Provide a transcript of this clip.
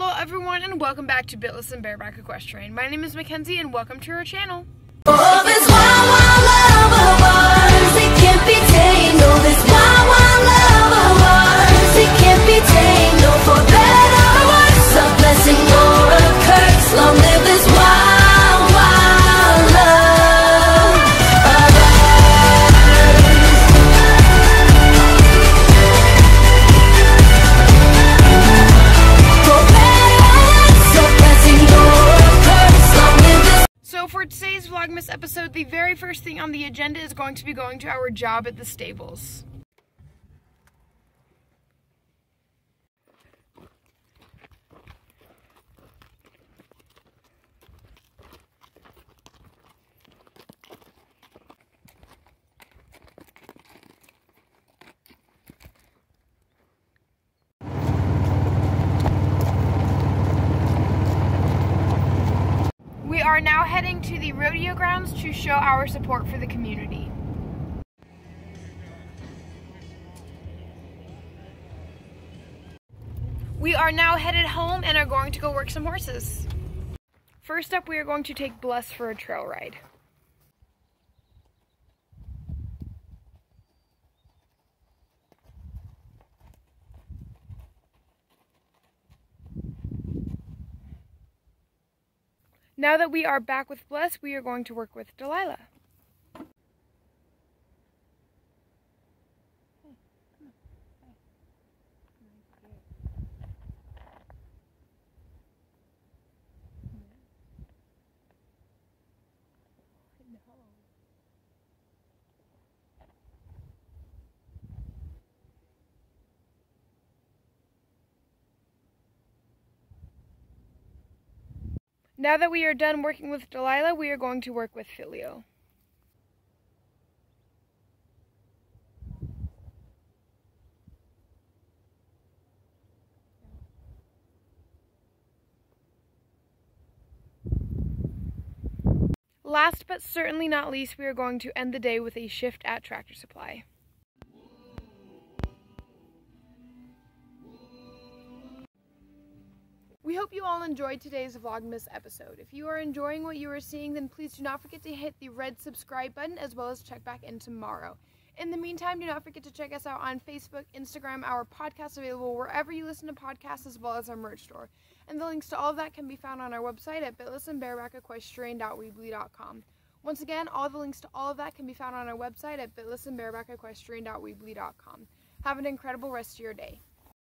Hello everyone and welcome back to Bitless and Bareback Equestrian. My name is Mackenzie and welcome to our channel. For today's Vlogmas episode, the very first thing on the agenda is going to be going to our job at the stables. Are now heading to the rodeo grounds to show our support for the community. We are now headed home and are going to go work some horses. First up, we are going to take Bless for a trail ride. Now that we are back with Bless, we are going to work with Delilah. Now that we are done working with Delilah, we are going to work with Filio. Last but certainly not least, we are going to end the day with a shift at Tractor Supply. We hope you all enjoyed today's Vlogmas episode. If you are enjoying what you are seeing, then please do not forget to hit the red subscribe button as well as check back in tomorrow. In the meantime, do not forget to check us out on Facebook, Instagram, our podcast available wherever you listen to podcasts as well as our merch store. And the links to all of that can be found on our website at bitlessandbarebackequestrian.weebly.com. Once again, all the links to all of that can be found on our website at bitlessandbarebackequestrian.weebly.com. Have an incredible rest of your day.